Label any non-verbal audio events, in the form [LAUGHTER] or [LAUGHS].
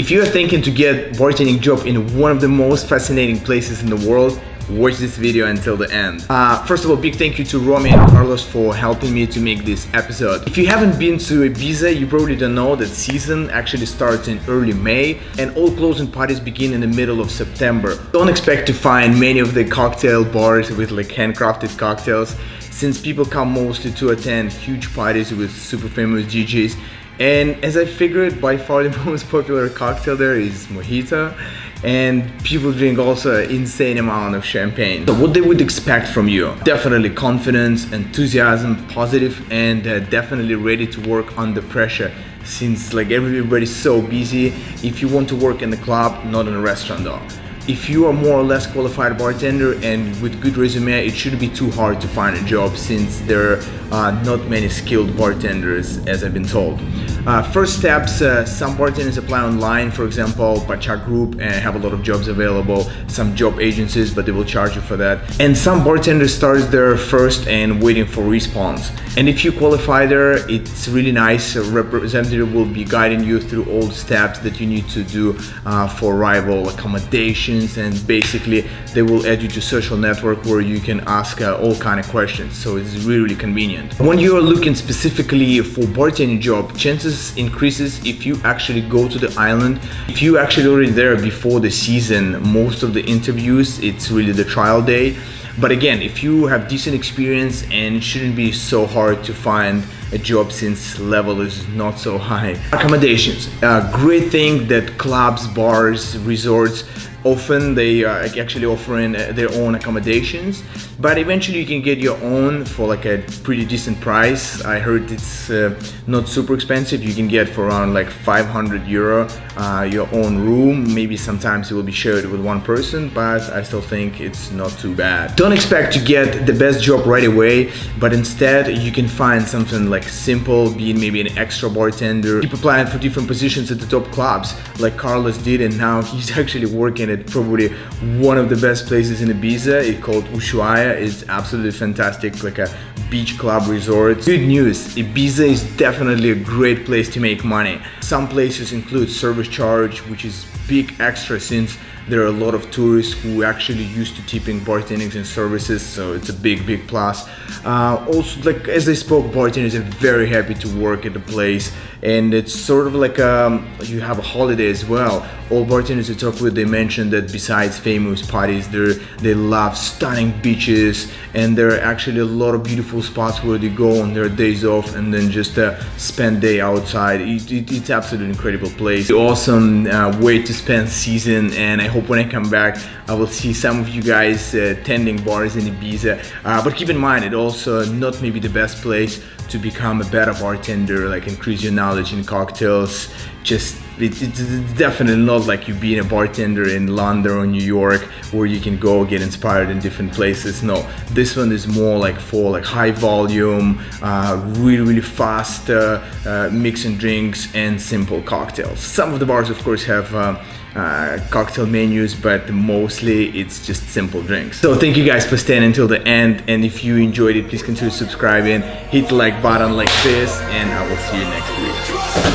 If you are thinking to get bartending job in one of the most fascinating places in the world, watch this video until the end. Uh, first of all, big thank you to Romy and Carlos for helping me to make this episode. If you haven't been to Ibiza, you probably don't know that season actually starts in early May and all closing parties begin in the middle of September. Don't expect to find many of the cocktail bars with like handcrafted cocktails since people come mostly to attend huge parties with super famous DJs and as I figured, by far the [LAUGHS] most popular cocktail there is mojito and people drink also an insane amount of champagne. So what they would expect from you? Definitely confidence, enthusiasm, positive, and uh, definitely ready to work under pressure since like everybody's so busy. If you want to work in the club, not in a restaurant though if you are more or less qualified bartender and with good resume, it shouldn't be too hard to find a job since there are uh, not many skilled bartenders as I've been told. Uh, first steps, uh, some bartenders apply online, for example, Pacha Group and have a lot of jobs available, some job agencies, but they will charge you for that. And some bartenders start there first and waiting for response. And if you qualify there, it's really nice. A representative will be guiding you through all the steps that you need to do uh, for arrival, accommodations, and basically they will add you to social network where you can ask uh, all kind of questions. So it's really, really convenient. When you are looking specifically for bartending job, chances chances increases if you actually go to the island. If you actually already there before the season, most of the interviews, it's really the trial day. But again, if you have decent experience and it shouldn't be so hard to find a job since level is not so high. Accommodations, a great thing that clubs, bars, resorts often they are actually offering uh, their own accommodations but eventually you can get your own for like a pretty decent price. I heard it's uh, not super expensive. You can get for around like 500 euro uh, your own room. Maybe sometimes it will be shared with one person but i still think it's not too bad. Don't expect to get the best job right away but instead you can find something like simple being maybe an extra bartender. Keep applying for different positions at the top clubs like carlos did and now [LAUGHS] he's actually working probably one of the best places in Ibiza. It's called Ushuaia. It's absolutely fantastic, like a beach club resort. Good news, Ibiza is definitely a great place to make money. Some places include service charge, which is big extra since there are a lot of tourists who actually used to tipping bartenders and services so it's a big big plus uh, also like as I spoke bartenders are very happy to work at the place and it's sort of like um, you have a holiday as well all bartenders I talk with they mentioned that besides famous parties they they love stunning beaches and there are actually a lot of beautiful spots where they go on their days off and then just uh, spend day outside. It, it, it's absolutely incredible place. Awesome uh, way to spend season and I hope when I come back I will see some of you guys uh, tending bars in Ibiza. Uh, but keep in mind it also not maybe the best place to become a better bartender like increase your knowledge in cocktails just it, it's definitely not like you being a bartender in London or New York where you can go get inspired in different places. No, this one is more like for like high volume, uh, really really fast uh, uh, mixing drinks and simple cocktails. Some of the bars of course have uh, uh, cocktail menus, but mostly it's just simple drinks. So thank you guys for staying until the end. And if you enjoyed it, please consider subscribing, hit the like button like this, and I will see you next week.